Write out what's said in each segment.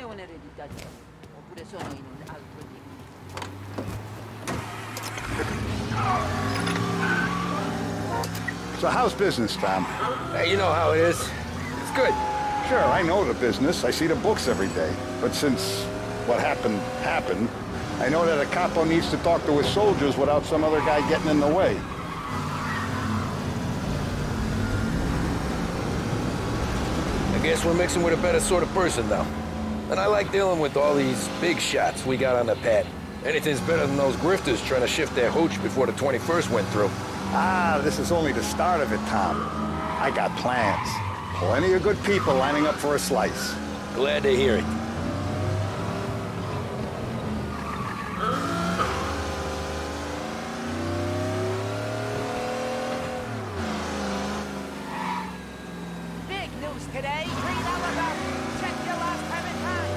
È un'eredità di Oppure sono in un altro limbo. So how's business, Tom? Hey, you know how it is. It's good. Sure, I know the business. I see the books every day. But since what happened happened, I know that a capo needs to talk to his soldiers without some other guy getting in the way. I guess we're mixing with a better sort of person now. And I like dealing with all these big shots we got on the pad. Anything's better than those grifters trying to shift their hooch before the 21st went through. Ah, this is only the start of it, Tom. I got plans. Plenty of good people lining up for a slice. Glad to hear it. Big news today. Read all about it. Check your last Private Times.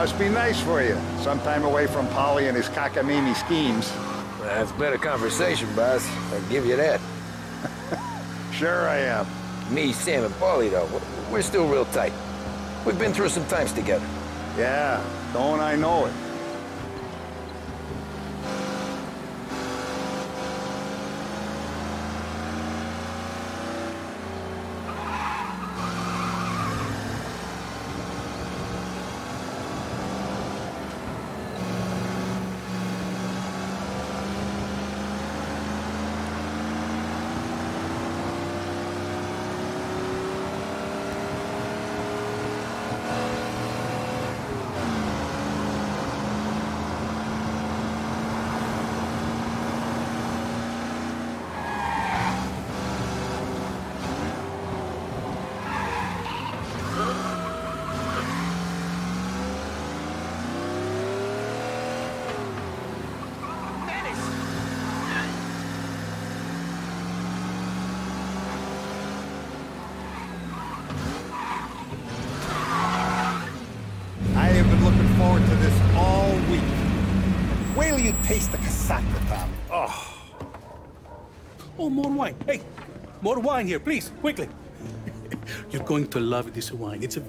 Must be nice for you. Some time away from Paulie and his cockamamie schemes. That's better conversation, boss. I give you that. Sure I am. Me, Sam, and Paulie, though, we're- we're still real tight. We've been through some times together. Yeah, don't I know it. I have been looking forward to this all week. Wait till you taste the casaca, Tom. Oh, Oh, more wine. Hey, more wine here, please, quickly. You're going to love this wine. It's a.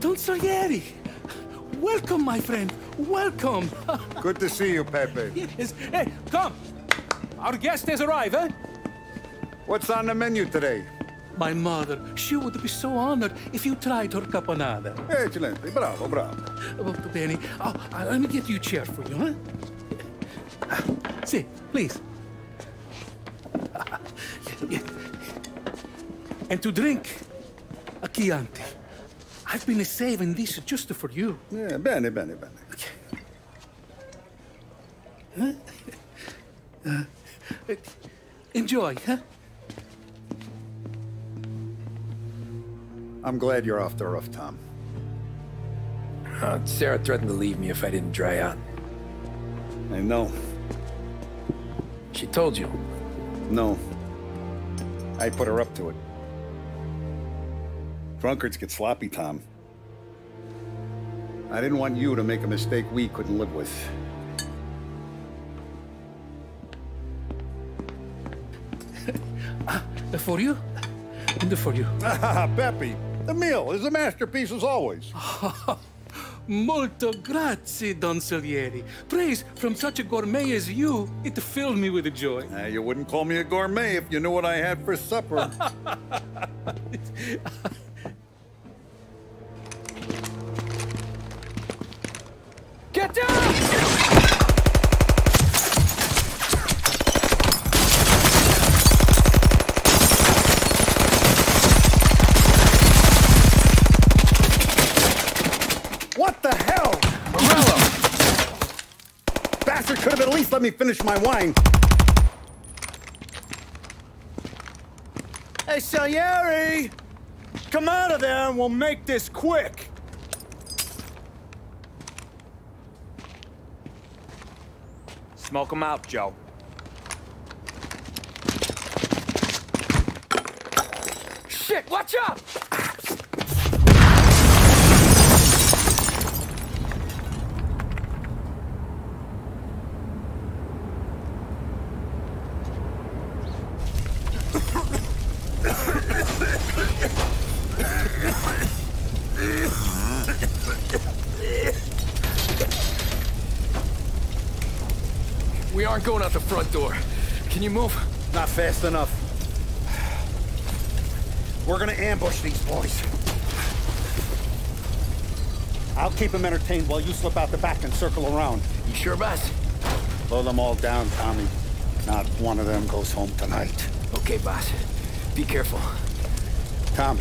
Don Salieri! Welcome, my friend. Welcome. good to see you, Pepe. yes. Hey, come. Our guest has arrived, eh? What's on the menu today? My mother, she would be so honored if you tried her caponata. Excelente, bravo, bravo. Oh, Benny, oh, uh, let me get you a chair for you, huh? See, please. And to drink, a Chianti. I've been saving this just for you. Yeah, bene, bene, bene. Enjoy, huh? I'm glad you're off the roof, Tom. Uh, Sarah threatened to leave me if I didn't dry out. I know. She told you. No. I put her up to it. Drunkards get sloppy, Tom. I didn't want you to make a mistake we couldn't live with. For you, and for you. Ah, Pepe, the meal is a masterpiece as always. Molto grazie, Don Salieri. Praise from such a gourmet as you, it filled me with joy. Ah, you wouldn't call me a gourmet if you knew what I had for supper. Get down! what the hell? Morello! Bastard could have at least let me finish my wine. Hey, Salieri! Come out of there and we'll make this quick. Smoke Smoke 'em out, Joe. Shit, watch out! Going out the front door. Can you move? Not fast enough. We're gonna ambush these boys. I'll keep them entertained while you slip out the back and circle around. You sure, boss? Blow them all down, Tommy. Not one of them goes home tonight. Okay, boss. Be careful. Tom,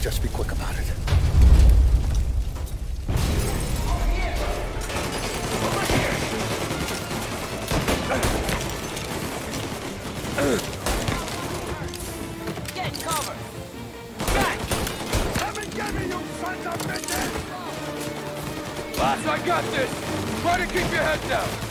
just be quick about it. Get cover! Back! Boss, I got this! Try to keep your head down!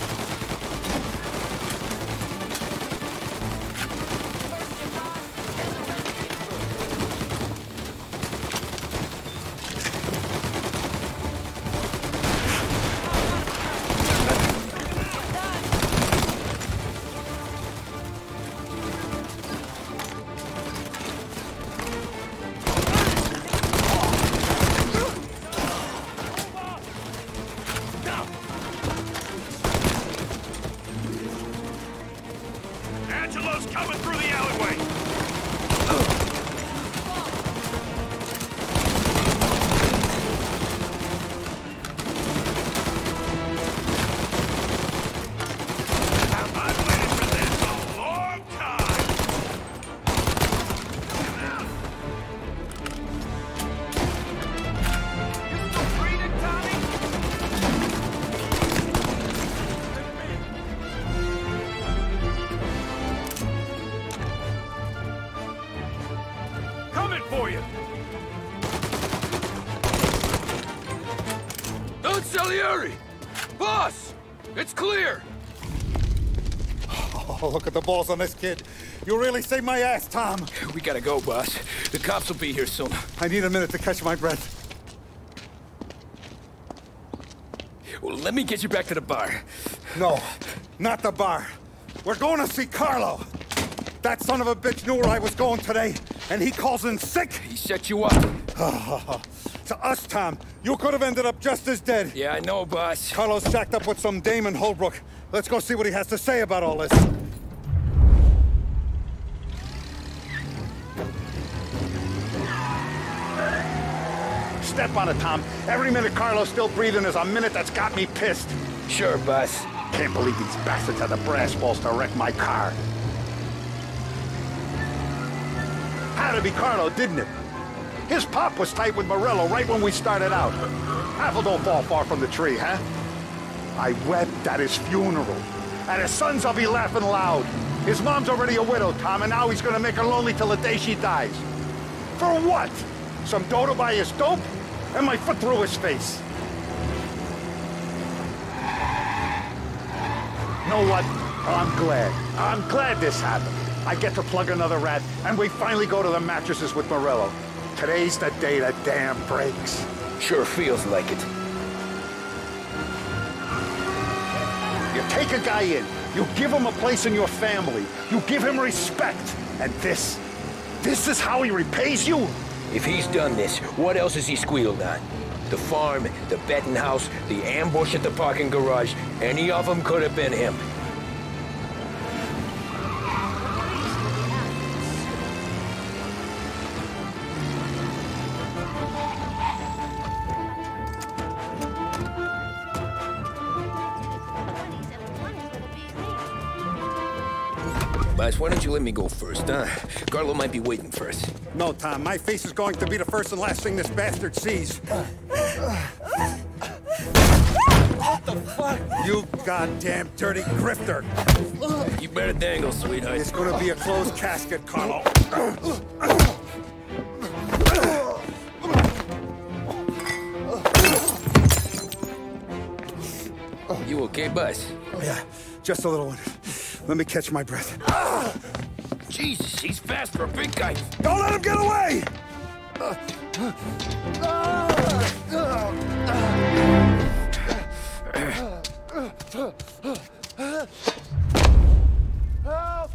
For you! Don Salieri! Boss! It's clear! Oh, look at the balls on this kid. You really saved my ass, Tom. We gotta go, boss. The cops will be here soon. I need a minute to catch my breath. Well, let me get you back to the bar. No, not the bar. We're going to see Carlo. That son of a bitch knew where I was going today, and he calls in sick. He set you up. To us, Tom, you could have ended up just as dead. Yeah, I know, boss. Carlos shacked up with some Damon Holbrook. Let's go see what he has to say about all this. Step on it, Tom. Every minute Carlo's still breathing is a minute that's got me pissed. Sure, boss. Can't believe these bastards had the brass balls to wreck my car. Had to be Carlo, didn't it? His pop was tight with Morello right when we started out. Apple don't fall far from the tree, huh? I wept at his funeral. At his son's, I'll be laughing loud. His mom's already a widow, Tom, and now he's gonna make her lonely till the day she dies. For what? Some dough to buy his dope? And my foot through his face. know what? I'm glad. I'm glad this happened. I get to plug another rat, and we finally go to the mattresses with Morello. Today's the day the dam breaks. Sure feels like it. You take a guy in, you give him a place in your family, you give him respect, and this, this is how he repays you? If he's done this, what else has he squealed on? The farm, the betting house, the ambush at the parking garage, any of them could have been him. Let me go first, huh? Carlo might be waiting for us. No, Tom, my face is going to be the first and last thing this bastard sees. what the fuck? You goddamn dirty grifter. You better dangle, sweetheart. It's gonna be a closed casket, Carlo. You okay, boss? Oh, yeah, just a little one. Let me catch my breath. Jesus, he's fast for a big guy. Don't let him get away! Help!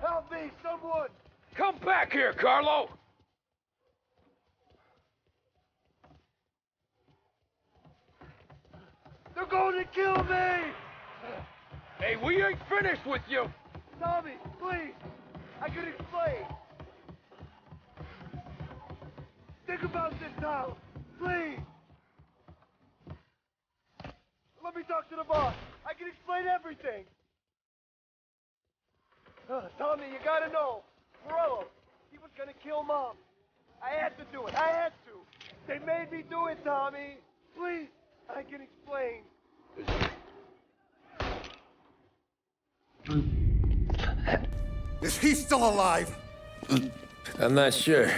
Help me, someone! Come back here, Carlo! They're going to kill me! Hey, we ain't finished with you! Tommy, please! I can explain! Think about this now! Please! Let me talk to the boss! I can explain everything! Uh, Tommy, you gotta know! Morello, he was gonna kill Mom! I had to do it! I had to! They made me do it, Tommy! Please! I can explain! Is he still alive? I'm not sure.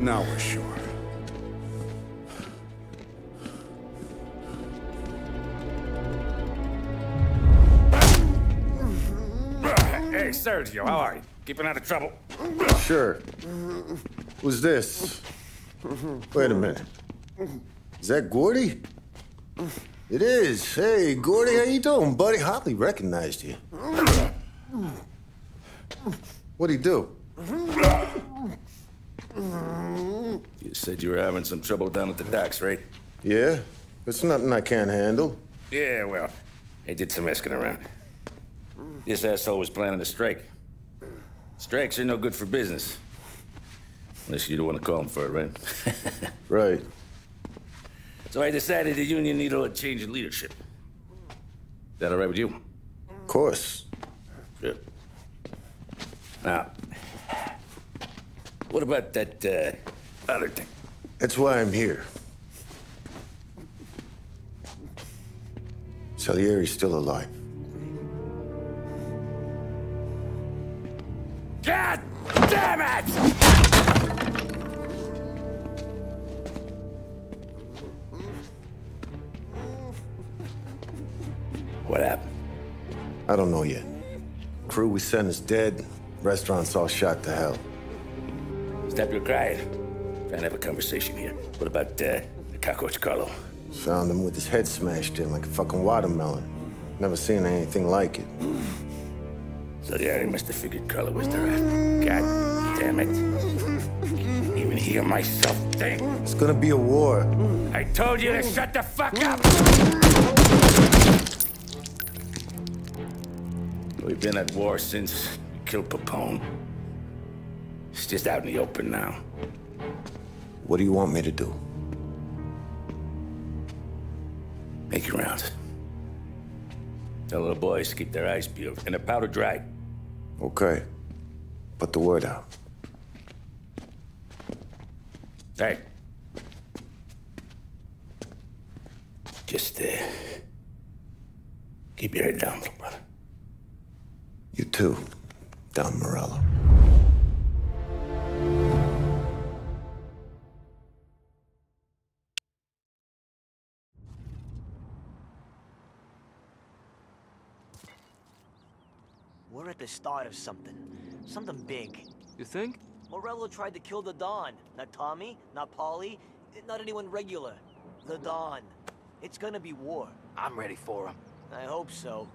Now we're sure. Sergio, how are you? Keeping out of trouble? Sure. Who's this? Wait a minute. Is that Gordy? It is. Hey, Gordy, how you doing, buddy? Hardly recognized you. What'd he do? You said you were having some trouble down at the docks, right? Yeah? It's nothing I can't handle. Yeah, well, I did some asking around. This asshole was planning a strike. Strikes are no good for business. Unless you don't want to call him for it, right? Right. so I decided the union needed a change in leadership. Is That all right with you? Of course. Good. Now, what about that uh, other thing? That's why I'm here. Salieri's still alive. God damn it! What happened? I don't know yet. Crew we sent is dead. Restaurant's all shot to hell. Stop your crying. Trying to have a conversation here. What about uh, the cockroach Carlo? Found him with his head smashed in like a fucking watermelon. Never seen anything like it. Salieri must have figured Carlo was the rat. God damn it. Can't even hear myself think. It's gonna be a war. I told you to shut the fuck up! We've been at war since we killed Papone. It's just out in the open now. What do you want me to do? Make your rounds. Tell the boys to keep their eyes peeled and their powder dry. Okay. Put the word out. Hey. Just, uh, keep your head down, little brother. You too, Don Morello. At the start of something. Something big. You think? Morello tried to kill the Don. Not Tommy, not Paulie, not anyone regular. The Don. It's gonna be war. I'm ready for him. I hope so.